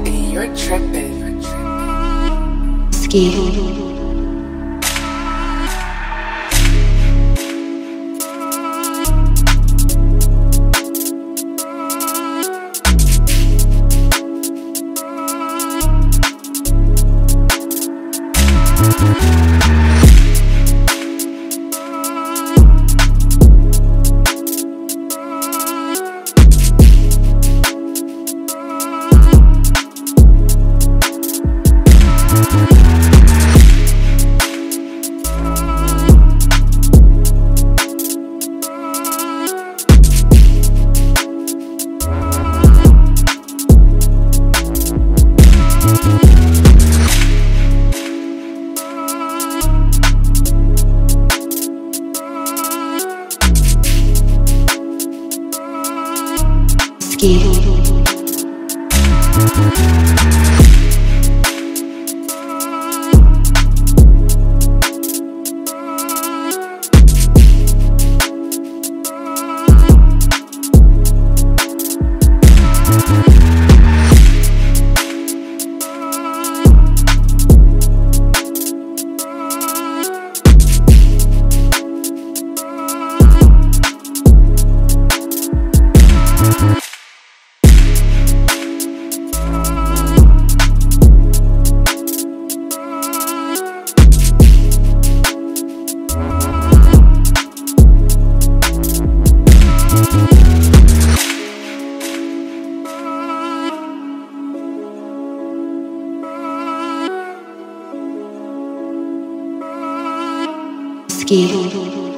happy, you're tripping. Ski. Ski. Ski. 气